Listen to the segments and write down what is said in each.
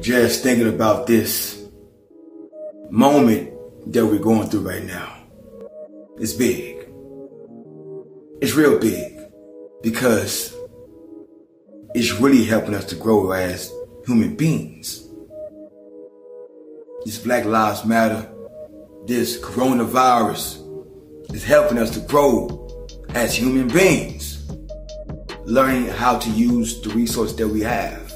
Just thinking about this moment that we're going through right now. It's big. It's real big because it's really helping us to grow as human beings. This Black Lives Matter, this coronavirus is helping us to grow as human beings. Learning how to use the resource that we have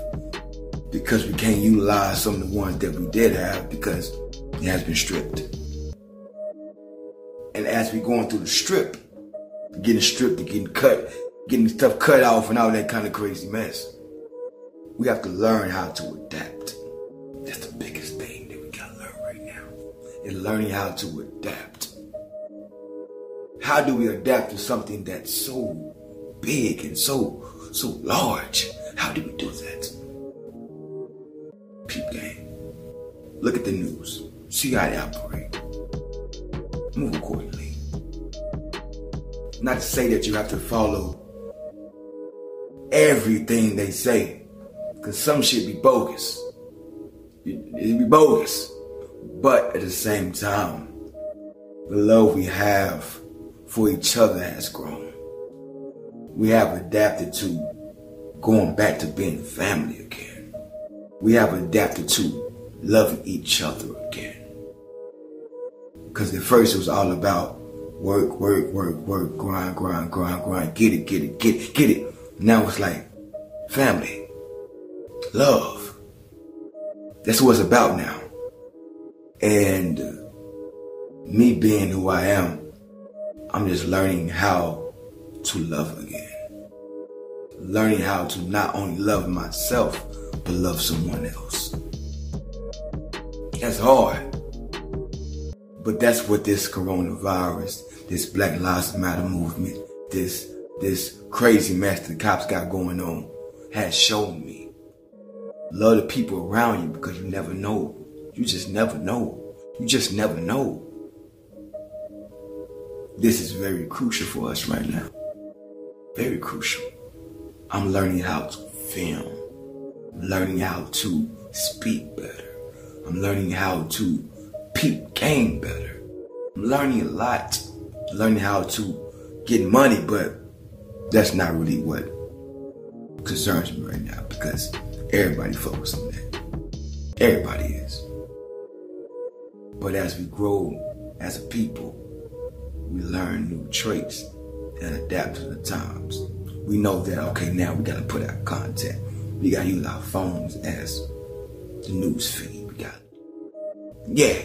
because we can't utilize some of the ones that we did have because it has been stripped. And as we're going through the strip, getting stripped and getting cut, getting stuff cut off and all that kind of crazy mess, we have to learn how to adapt. That's the biggest thing that we gotta learn right now. Is learning how to adapt. How do we adapt to something that's so big and so so large? How do we do that? Peep game. Look at the news. See how they operate. Move accordingly. Not to say that you have to follow everything they say. Cause some shit be bogus. It be bogus. But at the same time, the love we have for each other has grown. We have adapted to going back to being family again. We have adapted to loving each other again. Because at first it was all about work, work, work, work, grind, grind, grind, grind, get it, get it, get it, get it. Now it's like family, love. That's what it's about now. And me being who I am, I'm just learning how to love again. Learning how to not only love myself, but love someone else. That's hard. But that's what this coronavirus, this Black Lives Matter movement, this this crazy mess the cops got going on has shown me. Love the people around you because you never know. You just never know. You just never know. This is very crucial for us right now. Very crucial. I'm learning how to film. I'm learning how to speak better. I'm learning how to peep game better. I'm learning a lot. Learning how to get money, but that's not really what concerns me right now because everybody focus on that. Everybody is. But as we grow as a people, we learn new traits and adapt to the times. We know that okay, now we gotta put out content. We gotta use our phones as the news feed. We got yeah.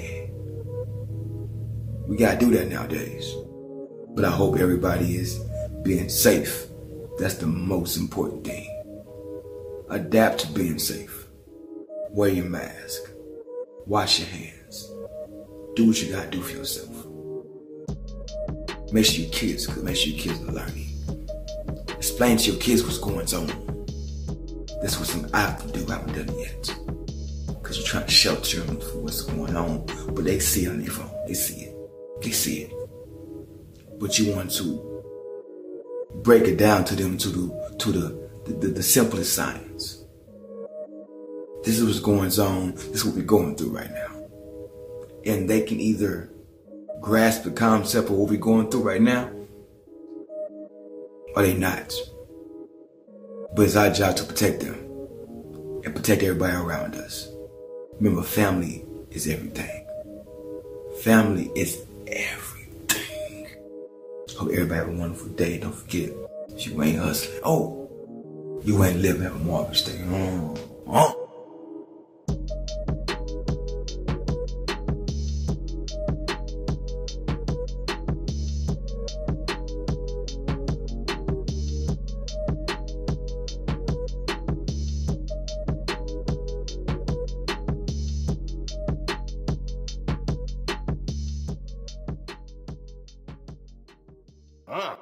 We gotta do that nowadays. But I hope everybody is being safe. That's the most important thing. Adapt to being safe. Wear your mask. Wash your hands. Do what you gotta do for yourself. Make sure your kids. Make sure your kids are learning. Explain to your kids what's going on. That's what some I have to do. I haven't done it yet. Because you're trying to shelter them from what's going on. But they see it on their phone. They see it. They see it. But you want to break it down to them to the to the the, the, the simplest science. This is what's going on. This is what we're going through right now. And they can either grasp the concept of what we're going through right now, or they not. But it's our job to protect them and protect everybody around us. Remember, family is everything. Family is everything. Hope everybody have a wonderful day. Don't forget, you ain't hustling, oh, you ain't living. Have a marvelous day. Oh, oh. Huh.